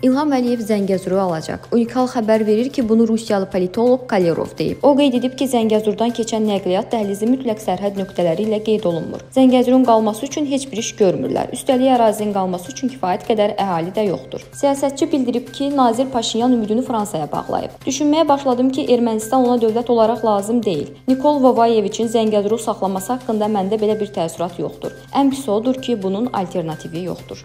İlham Əliyev Zəngəzuru alacaq. Unikal xəbər verir ki, bunu Rusiyalı politoloq Kalerov deyib. O qeyd edib ki, Zəngəzurdan keçən nəqliyyat dəhlizi mütləq sərhəd nöqtələri ilə qeyd olunmur. Zəngəzurun qalması üçün heç bir iş görmürlər. Üstəlik ərazinin qalması üçün kifayət qədər əhali də yoxdur. Siyasətçi bildirib ki, nazir Paşinyan ümidini Fransaya bağlayıb. Düşünməyə başladım ki, Ermənistan ona dövlət olaraq lazım deyil. Nikol Vavayeviçin Zəngəzuru saxlaması haqqında məndə belə bir təəssürat yoxdur. Ən pis odur ki, bunun alternativi yoxdur.